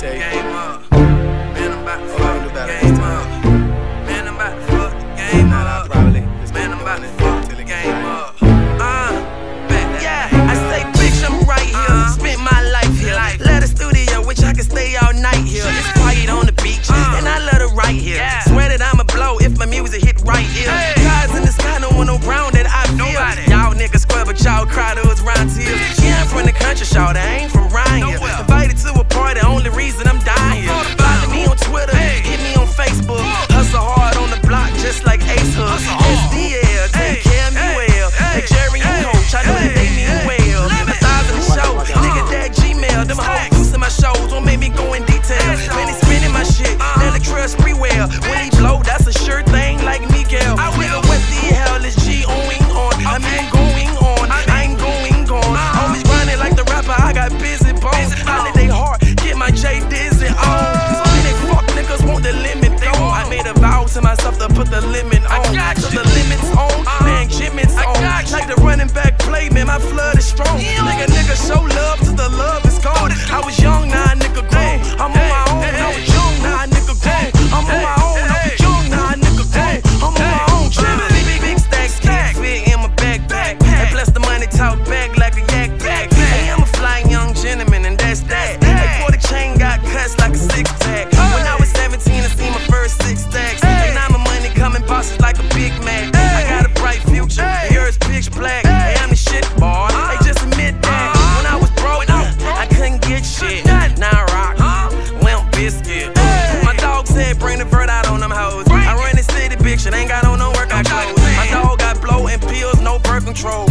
Game up. Man, I'm about to fuck the game up. Man, I'm about to fuck the game up. Uh, man, I'm about to fuck the game up. Bitch, I'm right here. Uh-huh. Spent my life here. Love the studio, I stay all night here. Quiet on the beach, uh. and I love right here. Swear that I'ma blow if my music hit right here. In the sky, no that I feel. Y'all niggas square, but y'all round tears. Yeah, I'm from the country, shawty. Ain't put the limit on. Till the limit's on, man, Jimi's on. Like the running back play, man, my flood is strong. Nigga, nigga, show spread out on them hoes. I run the city, bitch, and ain't got on no work. I clothes. My dog got blow and pills, no birth control.